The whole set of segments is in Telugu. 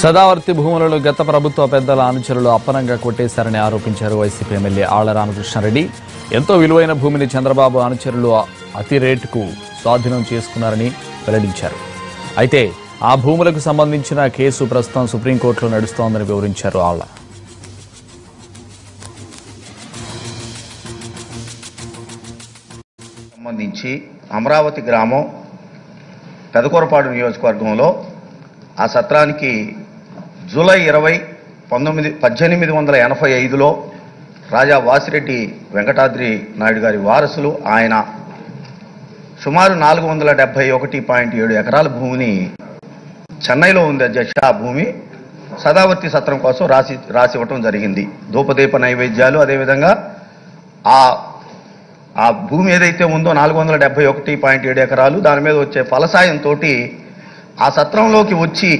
సదావర్తి భూములను గత ప్రభుత్వ పెద్దల అనుచరులు అప్పనంగా కొట్టేశారని ఆరోపించారు వైసీపీ ఎమ్మెల్యే ఆళ్ళ రామకృష్ణారెడ్డి. ఎంతో విలువైన భూమిని చంద్రబాబు అనుచరులు అతి రేటుకు స్వాధీనం చేసుకున్నారని వెల్లడించారు. అయితే ఆ భూములకు సంబంధించిన కేసు ప్రస్తుతం సుప్రీంకోర్టులో నడుస్తోందని వివరించారు ఆళ్ళ. సంబంధించి అమరావతి గ్రామం పెదకూరపాడు నియోజకవర్గంలో ఆ సత్రానికి జూలై ఇరవై పంతొమ్మిది పద్దెనిమిది వందల ఎనభై ఐదులో రాజా వాసిరెడ్డి వెంకటాద్రి నాయుడు గారి వారసులు ఆయన సుమారు నాలుగు వందల డెబ్బై ఒకటి పాయింట్ ఏడు ఎకరాల భూమిని చెన్నైలో ఉంది అధ్యక్ష. ఆ భూమి సదావర్తి సత్రం కోసం రాసి రాసి ఇవ్వటం జరిగింది. ధూపదీప నైవేద్యాలు అదేవిధంగా ఆ ఆ భూమి ఏదైతే ఉందో నాలుగు వందల డెబ్బై ఒకటి పాయింట్ ఏడు ఎకరాలు దాని మీద వచ్చే ఫలసాయంతో ఆ సత్రంలోకి వచ్చి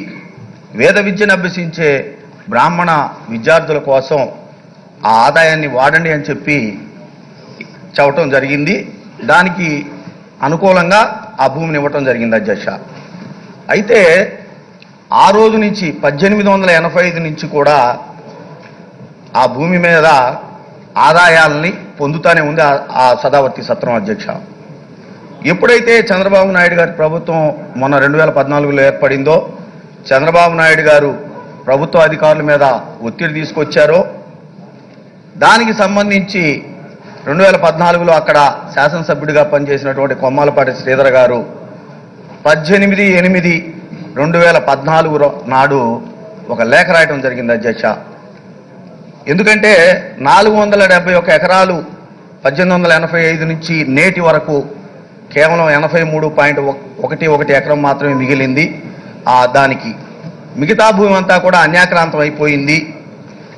వేద విద్యను అభ్యసించే బ్రాహ్మణ విద్యార్థుల కోసం ఆ ఆదాయాన్ని వాడండి అని చెప్పి చెప్పటం జరిగింది. దానికి అనుకూలంగా ఆ భూమిని ఇవ్వటం జరిగింది అధ్యక్ష. అయితే ఆ రోజు నుంచి పద్దెనిమిది వందల ఎనభై ఐదు నుంచి కూడా ఆ భూమి మీద ఆదాయాలని పొందుతానే ఉంది ఆ- ఆ సదావర్తి సత్రం అధ్యక్ష. ఎప్పుడైతే చంద్రబాబు నాయుడు గారి ప్రభుత్వం మొన్న రెండు వేల పద్నాలుగులో ఏర్పడిందో చంద్రబాబు నాయుడు గారు ప్రభుత్వ అధికారుల మీద ఒత్తిడి తీసుకొచ్చారో దానికి సంబంధించి రెండు వేల పద్నాలుగులో అక్కడ శాసనసభ్యుడిగా పనిచేసినటువంటి కొమ్మాలపాటి శ్రీధర్ గారు పద్దెనిమిది ఎనిమిది రెండు వేల పద్నాలుగు నాడు ఒక లేఖ రాయటం జరిగింది అధ్యక్ష. ఎందుకంటే నాలుగు వందల డెబ్బై ఒక ఎకరాలు పద్దెనిమిది వందల ఎనభై ఐదు నుంచి నేటి వరకు కేవలం ఎనభై మూడు పాయింట్ ఒకటి ఒకటి ఎకరం మాత్రమే మిగిలింది. ఆ దానికి మిగతా భూమి అంతా కూడా అన్యాక్రాంతం అయిపోయింది.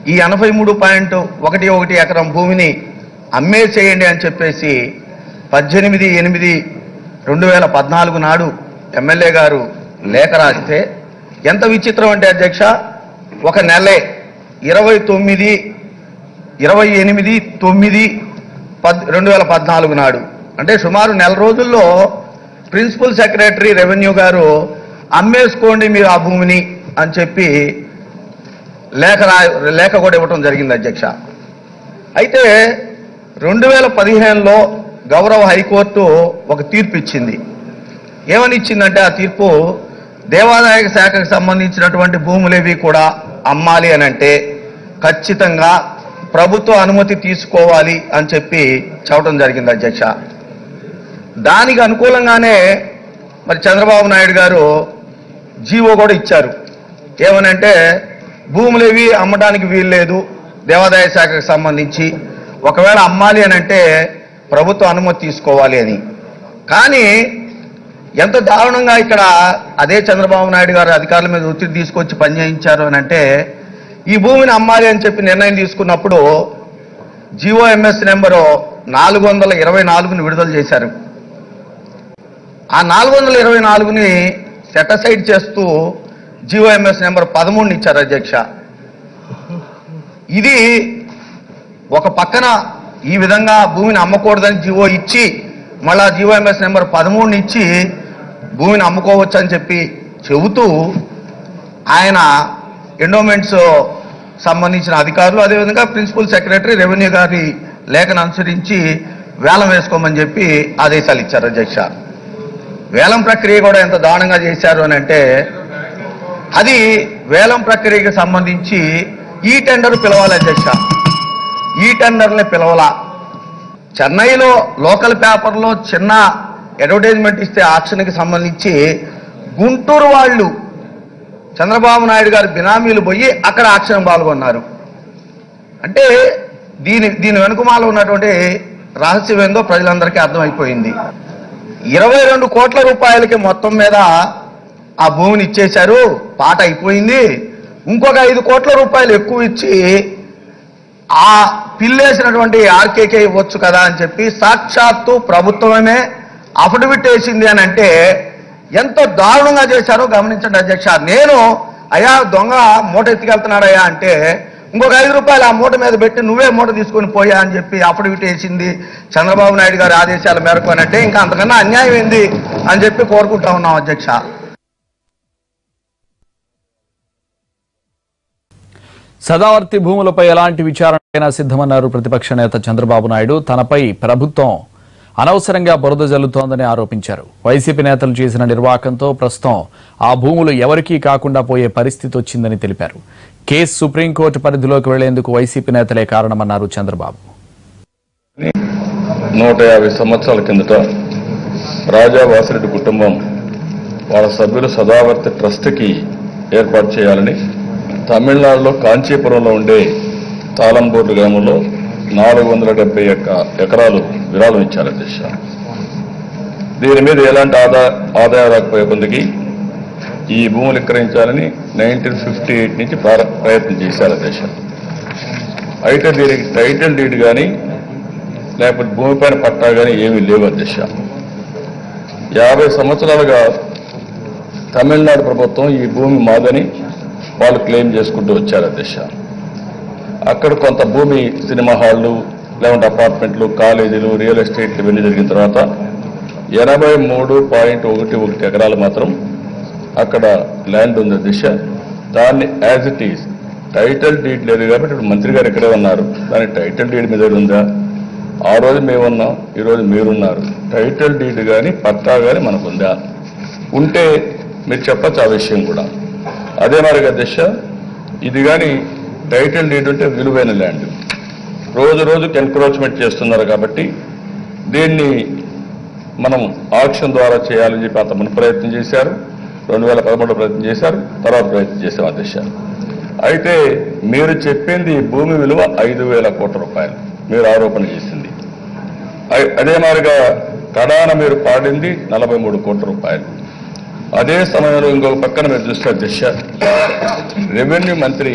ఈ ఎనభై మూడు పాయింట్ ఒకటి ఒకటి ఎకరం భూమిని అమ్మేసేయండి అని చెప్పేసి పద్దెనిమిది ఎనిమిది రెండు వేల పద్నాలుగు నాడు ఎమ్మెల్యే గారు లేఖ రాస్తే ఎంత విచిత్రం అంటే అధ్యక్ష ఒక నెలే ఇరవై తొమ్మిది ఇరవై ఎనిమిది తొమ్మిది పద్ రెండు వేల పద్నాలుగు నాడు. అంటే సుమారు నెల రోజుల్లో ప్రిన్సిపల్ సెక్రటరీ రెవెన్యూ గారు అమ్మేసుకోండి మీరు ఆ భూమిని అని చెప్పి లేఖ రా లేఖ కూడా ఇవ్వటం జరిగింది అధ్యక్ష. అయితే రెండు వేల పదిహేనులో గౌరవ హైకోర్టు ఒక తీర్పు ఇచ్చింది. ఏమని ఇచ్చిందంటే ఆ తీర్పు దేవాదాయ శాఖకు సంబంధించినటువంటి భూములేవి కూడా అమ్మాలి అని అంటే ఖచ్చితంగా ప్రభుత్వ అనుమతి తీసుకోవాలి అని చెప్పి చెప్పడం జరిగింది అధ్యక్ష. దానికి అనుకూలంగానే మరి చంద్రబాబు నాయుడు గారు జీవో కూడా ఇచ్చారు. ఏమనంటే భూములు ఇవి అమ్మడానికి వీల్లేదు దేవాదాయ శాఖకు సంబంధించి. ఒకవేళ అమ్మాలి అని అంటే ప్రభుత్వ అనుమతి తీసుకోవాలి అని. కానీ ఎంత దారుణంగా ఇక్కడ అదే చంద్రబాబు నాయుడు గారు అధికారుల మీద ఒత్తిడి తీసుకొచ్చి పనిచేయించారు అని అంటే ఈ భూమిని అమ్మాలి అని చెప్పి నిర్ణయం తీసుకున్నప్పుడు జిఓఎంఎస్ నెంబరు నాలుగు వందల ఇరవై నాలుగుని విడుదల చేశారు. ఆ నాలుగు వందల ఇరవై నాలుగుని సెటసైడ్ చేస్తూ జిఓఎంఎస్ నెంబర్ పదమూడుని ఇచ్చారు అధ్యక్ష. ఇది ఒక పక్కన ఈ విధంగా భూమిని అమ్మకూడదని జివో ఇచ్చి మళ్ళా జిఓఎంఎస్ నెంబర్ పదమూడుని ఇచ్చి భూమిని అమ్ముకోవచ్చు అని చెప్పి చెబుతూ ఆయన ఎండోమెంట్స్ సంబంధించిన అధికారులు అదేవిధంగా ప్రిన్సిపల్ సెక్రటరీ రెవెన్యూ గారి లేఖను అనుసరించి వేలం వేసుకోమని చెప్పి ఆదేశాలు ఇచ్చారు అధ్యక్ష. వేలం ప్రక్రియ కూడా ఎంత దారుణంగా చేశారు అని అంటే అది వేలం ప్రక్రియకి సంబంధించి ఈ టెండర్ పిలవాలి అధ్యక్ష ఈ టెండర్ని పిలవలా. చెన్నైలో లోకల్ పేపర్లో చిన్న అడ్వర్టైజ్మెంట్ ఇస్తే ఆక్షన్కి సంబంధించి గుంటూరు వాళ్ళు చంద్రబాబు నాయుడు గారి బినామీలు పోయి అక్కడ ఆక్షన్ పాల్గొన్నారు. అంటే దీని దీని వెనుకమాల ఉన్నటువంటి రహస్యం ఏందో ప్రజలందరికీ అర్థమైపోయింది. ఇరవై రెండు కోట్ల రూపాయలకి మొత్తం మీద ఆ భూమిని ఇచ్చేశారు. పాట అయిపోయింది. ఇంకొక ఐదు కోట్ల రూపాయలు ఎక్కువ ఇచ్చి ఆ పిల్లేసినటువంటి ఆర్కేకే ఇవ్వచ్చు కదా అని చెప్పి సాక్షాత్తు ప్రభుత్వమే అఫిడవిట్ వేసింది అని అంటే ఎంత దారుణంగా చేశారో గమనించండి అధ్యక్ష. నేను అయ్యా దొంగ మూట ఎత్తుకెళ్తున్నాడయ్యా అంటే ఇంకొక ఐదు రూపాయలు ఆ మూట మీద పెట్టి నువ్వే మూట తీసుకొని పోయా అని చెప్పి అఫిడవిట్ వేసింది. చంద్రబాబు నాయుడు గారి ఆదేశాల మేరకు అని అంటే ఇంకా అంతకన్నా అన్యాయం ఏంది అని చెప్పి కోరుకుంటా ఉన్నాం అధ్యక్ష. సదావర్తి భూములపై ఎలాంటి విచారణైనా సిద్ధమన్నారు ప్రతిపక్ష నేత చంద్రబాబు నాయుడు. తనపై ప్రభుత్వం అనవసరంగా బురద జల్లుతోందని ఆరోపించారు. వైసీపీ నేతలు చేసిన నిర్వాకంతో ప్రస్తుతం ఆ భూములు ఎవరికీ కాకుండా పోయే పరిస్థితి వచ్చిందని తెలిపారు. కేసు సుప్రీంకోర్టు పరిధిలోకి వెళ్ళేందుకు వైసీపీ నేతలే కారణమన్నారు చంద్రబాబు. నూట యాభై సంవత్సరాల కిందట రాజా వాసిరెడ్డి కుటుంబం వాళ్ళ సభ్యులు సదావర్తి ట్రస్ట్కి ఏర్పాటు చేయాలని తమిళనాడులో కాంచీపురంలో ఉండే తాళంబోర్డు గ్రామంలో నాలుగు వందల డెబ్బై ఒక్క ఎకరాలు విరాళం ఇచ్చారు అధ్యక్ష. దీని మీద ఎలాంటి ఆదా ఆదాయం రాకపోయే కొందికి ఈ భూములు విక్రయించాలని నైన్టీన్ ఫిఫ్టీ ఎయిట్ నుంచి ప్రయత్నం చేశారు దేశం. అయితే దీనికి టైటిల్ డీడ్ కానీ లేకపోతే భూమిపైన పట్టా కానీ ఏమీ లేవు అధ్యక్ష యాభై సంవత్సరాలుగా తమిళనాడు ప్రభుత్వం ఈ భూమి మాదని వాళ్ళు క్లెయిమ్ చేసుకుంటూ వచ్చారు అధ్యక్ష అక్కడ కొంత భూమి సినిమా హాళ్ళు లేకుంటే అపార్ట్మెంట్లు కాలేజీలు రియల్ ఎస్టేట్లు ఇవన్నీ జరిగిన తర్వాత ఎనభై మూడు పాయింట్ ఒకటి ఒకటి ఎకరాలు మాత్రం అక్కడ ల్యాండ్ ఉంది దిశ దాన్ని as it is title deed లేదు కాబట్టి ఇప్పుడు మంత్రి గారు ఇక్కడే ఉన్నారు. దాని టైటిల్ డీడ్ మీద ఉందా? ఆ రోజు మేమున్నాం ఈ రోజు మీరున్నారు. టైటిల్ డీడ్ కానీ పట్టా కానీ మనకు ఉందా ఉంటే మీరు చెప్పచ్చు ఆ విషయం కూడా. అదే మరి దిశ ఇది కానీ టైటిల్ డీడ్ ఉంటే విలువైన ల్యాండ్. రోజు రోజుకి ఎన్క్రోచ్మెంట్ చేస్తున్నారు కాబట్టి దీన్ని మనం ఆక్షన్ ద్వారా చేయాలని చెప్పి అంత ప్రయత్నం చేశారు. రెండు వేల పదమూడు ప్రయత్నం చేశారు తర్వాత ప్రయత్నం చేశారు అధ్యక్ష అయితే మీరు చెప్పింది భూమి విలువ ఐదు వేల కోట్ల రూపాయలు మీరు ఆరోపణ చేసింది. అదే మాదిరిగా కడాన మీరు పాడింది నలభై మూడు కోట్ల రూపాయలు. అదే సమయంలో ఇంకొక పక్కన మీరు చూస్తే అధ్యక్ష రెవెన్యూ మంత్రి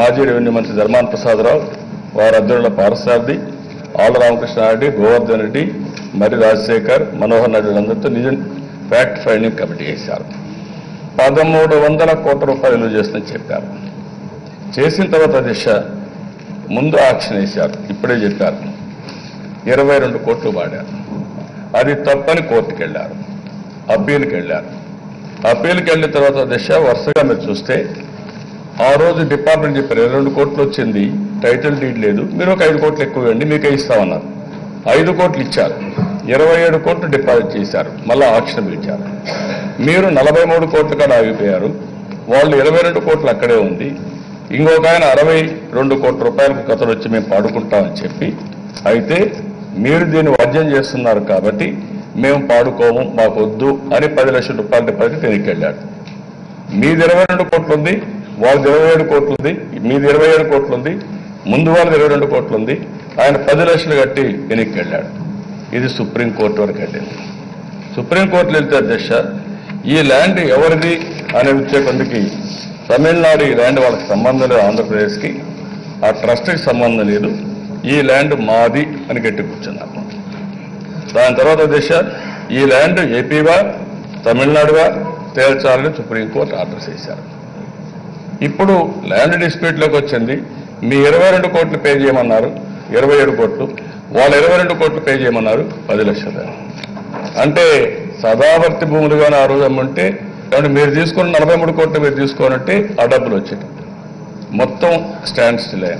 మాజీ రెవెన్యూ మంత్రి ధర్మాన ప్రసాదరావు వారి అధ్యక్షుల పారసారథి ఆళ్ళ రామకృష్ణారెడ్డి గోవర్ధన్ రెడ్డి మరి రాజశేఖర్ మనోహర్ నాయుడు అందరితో నిజం ఫ్యాక్ట్ ఫైండింగ్ కమిటీ వేశారు. పదమూడు వందల కోట్ల రూపాయలు విలువ చెప్పారు. చేసిన తర్వాత దిశ ముందు ఆక్షన్ వేశారు. ఇప్పుడే చెప్పారు. ఇరవై రెండు కోట్లు వాడారు. అది తప్పని కోర్టుకు వెళ్ళారు అప్పీల్కి వెళ్ళారు. అప్పీల్కి వెళ్ళిన తర్వాత దిశ వరుసగా మీరు చూస్తే ఆ రోజు డిపార్ట్మెంట్ చెప్పారు ఇరవై రెండు కోట్లు వచ్చింది టైటిల్ డీడ్ లేదు మీరు ఒక ఐదు కోట్లు ఎక్కువ ఇవ్వండి మీకే ఇస్తామన్నారు. ఐదు కోట్లు ఇచ్చారు. ఇరవై ఏడు కోట్లు డిపాజిట్ చేశారు. మళ్ళీ ఆక్షన్ పిలిచారు. మీరు నలభై మూడు కోట్ల కాడ ఆగిపోయారు. వాళ్ళు ఇరవై రెండు కోట్లు అక్కడే ఉంది. ఇంకొక ఆయన అరవై రెండు కోట్ల రూపాయలకు కథలు వచ్చి మేము పాడుకుంటామని చెప్పి అయితే మీరు దీన్ని వర్జం చేస్తున్నారు కాబట్టి మేము పాడుకోము మాకు వద్దు అని పది లక్షల రూపాయల డిపాజిట్ వెనక్కి వెళ్ళాడు మీది ఇరవై రెండు కోట్లు ఉంది వాళ్ళది ఇరవై ఏడు కోట్లు ఉంది మీది ఇరవై ఏడు కోట్లు ఉంది ముందు వాళ్ళది ఇరవై రెండు కోట్లు ఉంది ఆయన పది లక్షలు కట్టి వెనక్కి వెళ్ళాడు. ఇది సుప్రీంకోర్టు వరకు వెళ్ళింది. సుప్రీంకోర్టులో వెళ్తే అధ్యక్ష ఈ ల్యాండ్ ఎవరిది అని వచ్చే తమిళనాడు ఈ ల్యాండ్ వాళ్ళకి సంబంధం లేదు ఆంధ్రప్రదేశ్కి. ఆ ట్రస్ట్కి సంబంధం లేదు. ఈ ల్యాండ్ మాది అని గట్టి కూర్చున్నాను దాని తర్వాత దిశ ఈ ల్యాండ్ ఏపీవా తమిళనాడుగా తేల్చాలని సుప్రీంకోర్టు ఆర్డర్ చేశారు. ఇప్పుడు ల్యాండ్ డిస్ప్యూట్లోకి వచ్చింది. మీ ఇరవై రెండు కోట్లు పే చేయమన్నారు. ఇరవై ఏడు కోట్లు. వాళ్ళు ఇరవై రెండు కోట్లు పే చేయమన్నారు పది లక్షలు. అంటే సదావర్తి భూములు కానీ ఆ రోజు అమ్మంటే కాబట్టి మీరు తీసుకున్న నలభై మూడు కోట్లు మీరు తీసుకోనంటే ఆ డబ్బులు వచ్చేటి మొత్తం స్టాండ్ స్టిల్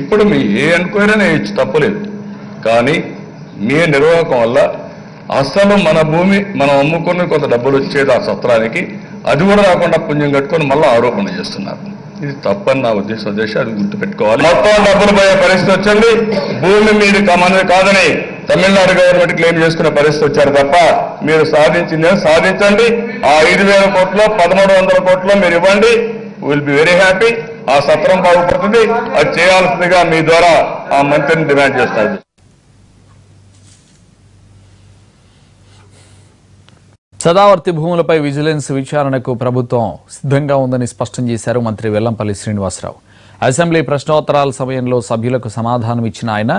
ఇప్పుడు మీ ఏ ఎంక్వైరీ వేయచ్చు తప్పలేదు కానీ మీ నిర్వాహకం వల్ల అసలు మన భూమి మనం అమ్ముకుని కొంత డబ్బులు వచ్చేది ఆ సత్రానికి. అది కూడా రాకుండా పుణ్యం కట్టుకొని మళ్ళీ ఆరోపణ చేస్తున్నారు. ఇది తప్పని నా ఉద్దేశం ఉద్దేశం అది గుర్తుపెట్టుకోవాలి. మొత్తం డబ్బులు పోయే పరిస్థితి వచ్చింది. భూమి మీద కా- మనది కాదని తమిళనాడు గవర్నమెంట్ క్లెయిమ్ చేసుకునే పరిస్థితి వచ్చారు తప్ప మీరు సాధించింది సాధించండి. ఆ ఐదు వేల కోట్లో పదమూడు వందల కోట్లో మీరు ఇవ్వండి. విల్ బి వెరీ హ్యాపీ ఆ సత్రం బాగుపడుతుంది. అది చేయాల్సిందిగా మీ ద్వారా ఆ మంత్రిని డిమాండ్ చేస్తారు సదావర్తి భూములపై విజిలెన్స్ విచారణకు ప్రభుత్వం సిద్ధంగా ఉందని స్పష్టం చేశారు మంత్రి వెల్లంపల్లి శ్రీనివాసరావు. అసెంబ్లీ ప్రశ్నోత్తరాల సమయంలో సభ్యులకు సమాధానం ఇచ్చిన ఆయన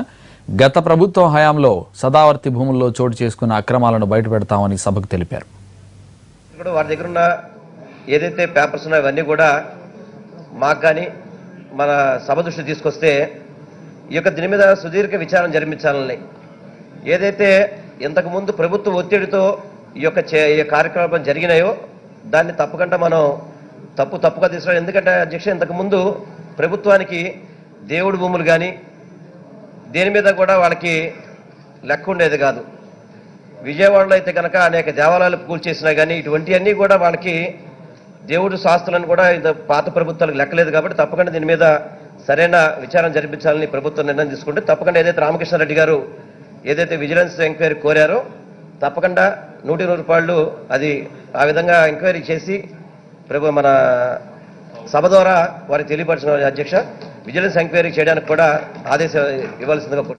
గత ప్రభుత్వం హయాంలో సదావర్తి భూముల్లో చోటు చేసుకున్న అక్రమాలను బయటపెడతామని సభకు తెలిపారు. ఇప్పుడు వారి దగ్గర ఉన్న ఏదైతే పేపర్స్ ఉన్నాయో అవన్నీ కూడా మాకు కానీ మన సభ దృష్టి తీసుకొస్తే ఈ యొక్క దీని మీద సుదీర్ఘ విచారణ జరిపించాలని. ఏదైతే ఇంతకుముందు ప్రభుత్వ ఒత్తిడితో ఈ యొక్క చే- ఈ కార్యక్రమం జరిగినాయో దాన్ని తప్పకుండా మనం తప్పు తప్పుగా తీసుకోవాలి ఎందుకంటే అధ్యక్ష ఇంతకుముందు ప్రభుత్వానికి దేవుడి భూములు కానీ దేని మీద కూడా వాళ్ళకి లెక్క ఉండేది కాదు. విజయవాడలో అయితే కనుక అనేక దేవాలయాలు కూల్చేసినా కానీ ఇటువంటివన్నీ కూడా వాళ్ళకి దేవుడు శాస్త్రాలను కూడా ఇంత పాత ప్రభుత్వాలకు లెక్కలేదు కాబట్టి తప్పకుండా దీని మీద సరైన విచారం జరిపించాలని ప్రభుత్వం నిర్ణయం తీసుకుంటే తప్పకుండా ఏదైతే రామకృష్ణారెడ్డి గారు ఏదైతే విజిలెన్స్ ఎంక్వైరీ కోరారో తప్పకుండా నూటి నూరు రూపాయలు అది ఆ విధంగా ఎంక్వైరీ చేసి ప్రభు మన సభ ద్వారా వారికి తెలియపరిచిన అధ్యక్ష విజిలెన్స్ ఎంక్వైరీ చేయడానికి కూడా ఆదేశం ఇవ్వాల్సిందిగా